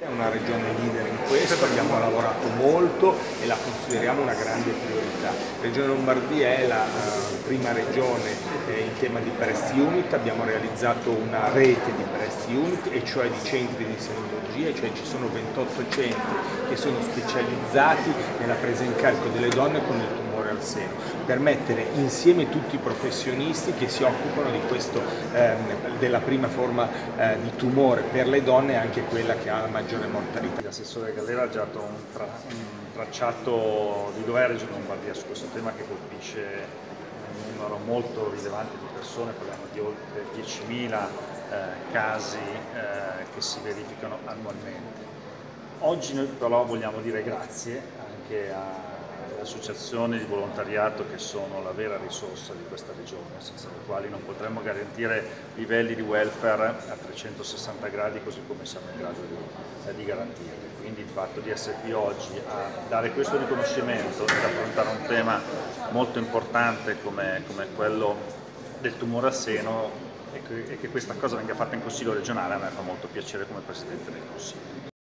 È una regione leader in questo, abbiamo lavorato molto e la consideriamo una grande priorità. La regione Lombardia è la uh, prima regione eh, in tema di breast unit, abbiamo realizzato una rete di breast unit e cioè di centri di senologia, cioè ci sono 28 centri che sono specializzati nella presa in carico delle donne con il tumore al seno, per mettere insieme tutti i professionisti che si occupano questo, ehm, della prima forma eh, di tumore per le donne e anche quella che ha la maggiore mortalità. L'assessore Gallera ha già dato un, tra, un tracciato di è Regione Lombardia su questo tema che colpisce un numero molto rilevante di persone, parliamo di oltre 10.000 eh, casi eh, che si verificano annualmente. Oggi noi però vogliamo dire grazie anche a associazioni di volontariato che sono la vera risorsa di questa regione, senza le quali non potremmo garantire livelli di welfare a 360 gradi così come siamo in grado di, eh, di garantire. Quindi il fatto di essere qui oggi a dare questo riconoscimento ed affrontare un tema molto importante come, come quello del tumore al seno e che, e che questa cosa venga fatta in Consiglio regionale a me fa molto piacere come Presidente del Consiglio.